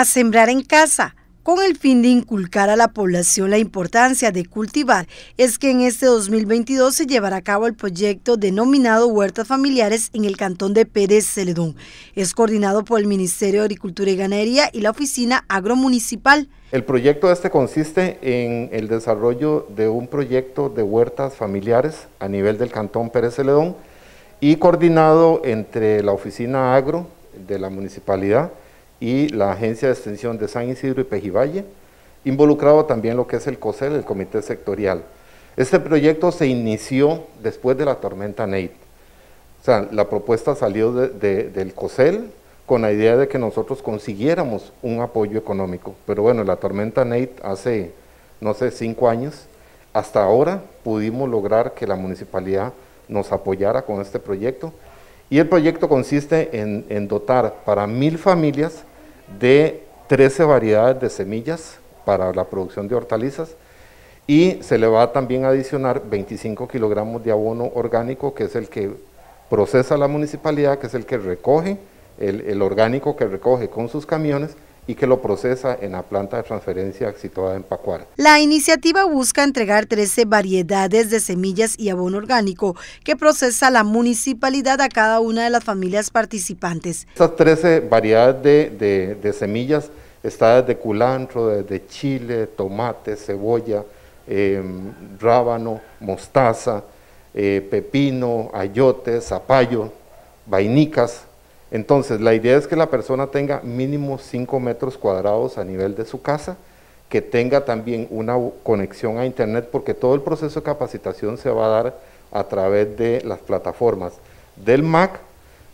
a sembrar en casa con el fin de inculcar a la población la importancia de cultivar, es que en este 2022 se llevará a cabo el proyecto denominado Huertas Familiares en el cantón de Pérez Celedón. Es coordinado por el Ministerio de Agricultura y Ganadería y la Oficina Agromunicipal. El proyecto este consiste en el desarrollo de un proyecto de huertas familiares a nivel del cantón Pérez Celedón y coordinado entre la Oficina Agro de la Municipalidad, y la Agencia de Extensión de San Isidro y Pejivalle, involucrado también lo que es el COSEL, el Comité Sectorial. Este proyecto se inició después de la tormenta Nate. O sea, la propuesta salió del COSEL con la idea de que nosotros consiguiéramos un apoyo económico. Pero bueno, la tormenta Nate hace, no sé, cinco años, hasta ahora pudimos lograr que la municipalidad nos apoyara con este proyecto. Y el proyecto consiste en, en dotar para mil familias de 13 variedades de semillas para la producción de hortalizas y se le va a también adicionar 25 kilogramos de abono orgánico que es el que procesa la municipalidad, que es el que recoge, el, orgánico que recoge con sus camiones y que lo procesa en la planta de transferencia situada en Pacuara. La iniciativa busca entregar 13 variedades de semillas y abono orgánico que procesa la municipalidad a cada una de las familias participantes. Estas 13 variedades de, semillas están desde culantro, desde chile, tomate, cebolla, em, rábano, mostaza, eh, pepino, ayote, zapallo, vainicas, entonces, la idea es que la persona tenga mínimo 5 metros cuadrados a nivel de su casa, que tenga también una conexión a Internet, porque todo el proceso de capacitación se va a dar a través de las plataformas del MAC,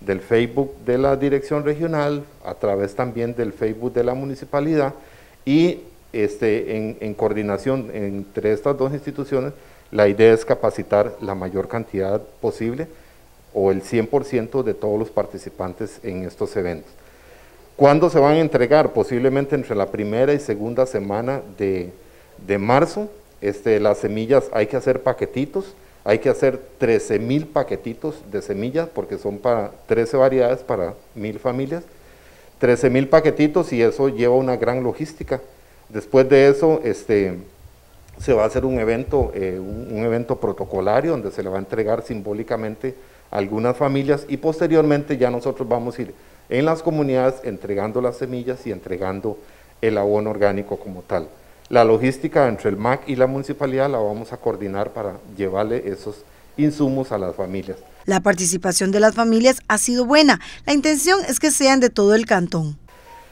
del Facebook de la Dirección Regional, a través también del Facebook de la Municipalidad y este, en, en coordinación entre estas dos instituciones, la idea es capacitar la mayor cantidad posible o el 100% de todos los participantes en estos eventos. ¿Cuándo se van a entregar? Posiblemente entre la primera y segunda semana de, marzo. Este, las semillas hay que hacer paquetitos, hay que hacer 13 mil paquetitos de semillas porque son para 13 variedades para mil familias. 13 mil paquetitos y eso lleva una gran logística. Después de eso, este, se va a hacer un evento, eh, un evento protocolario donde se le va a entregar simbólicamente algunas familias y posteriormente ya nosotros vamos a ir en las comunidades entregando las semillas y entregando el abono orgánico como tal. La logística entre el MAC y la municipalidad la vamos a coordinar para llevarle esos insumos a las familias. La participación de las familias ha sido buena. La intención es que sean de todo el cantón.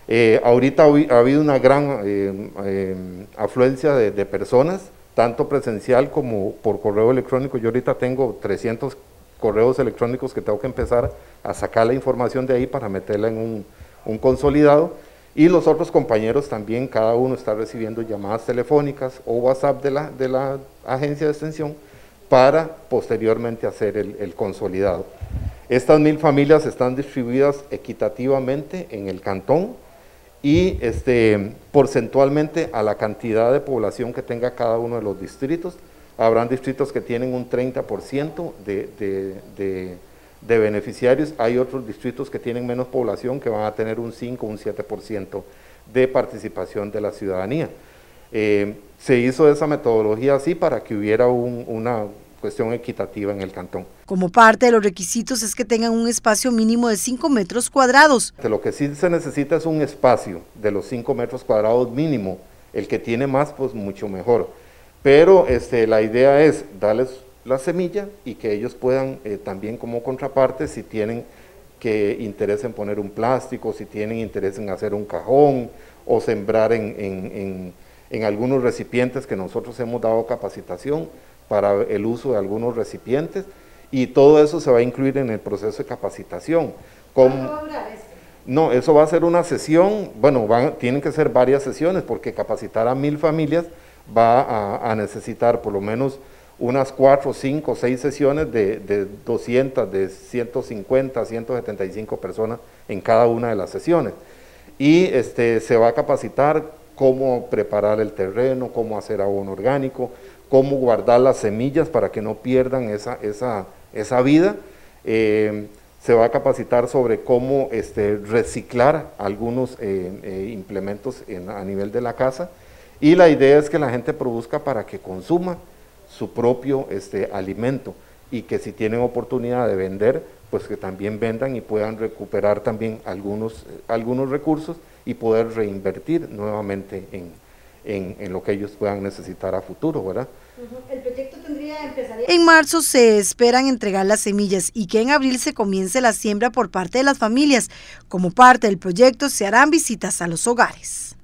Eh, ahorita ha habido una gran eh, eh, afluencia de, de, personas, tanto presencial como por correo electrónico. Yo ahorita tengo 300 correos electrónicos que tengo que empezar a sacar la información de ahí para meterla en un, consolidado. Y los otros compañeros también, cada uno está recibiendo llamadas telefónicas o WhatsApp de la, de la agencia de extensión para posteriormente hacer el, el consolidado. Estas mil familias están distribuidas equitativamente en el cantón y este, porcentualmente a la cantidad de población que tenga cada uno de los distritos. Habrán distritos que tienen un 30% de, de, de, beneficiarios, hay otros distritos que tienen menos población que van a tener un 5 o un 7% de participación de la ciudadanía. Eh, se hizo esa metodología así para que hubiera una cuestión equitativa en el cantón. Como parte de los requisitos es que tengan un espacio mínimo de 5 metros cuadrados. lo que sí se necesita es un espacio de los 5 metros cuadrados mínimo. El que tiene más, pues mucho mejor. Pero este, la idea es darles la semilla y que ellos puedan eh, también como contraparte, si tienen que interés en poner un plástico, si tienen interés en hacer un cajón o sembrar en, en algunos recipientes que nosotros hemos dado capacitación para el uso de algunos recipientes y todo eso se va a incluir en el proceso de capacitación. ¿Cómo va a durar esto? No, eso va a ser una sesión, bueno, van, tienen que ser varias sesiones porque capacitar a mil familias va a, necesitar por lo menos unas 4, 5, 6 sesiones de, de 200, de 150, 175 personas en cada una de las sesiones. Y este, se va a capacitar cómo preparar el terreno, cómo hacer abono orgánico, cómo guardar las semillas para que no pierdan esa, esa, esa vida. Eh, se va a capacitar sobre cómo este, reciclar algunos eh, eh, implementos a nivel de la casa y la idea es que la gente produzca para que consuma su propio este, alimento y que si tienen oportunidad de vender, pues que también vendan y puedan recuperar también algunos, algunos recursos y poder reinvertir nuevamente en, en, lo que ellos puedan necesitar a futuro, ¿verdad? El proyecto tendría En marzo se esperan entregar las semillas y que en abril se comience la siembra por parte de las familias. Como parte del proyecto se harán visitas a los hogares.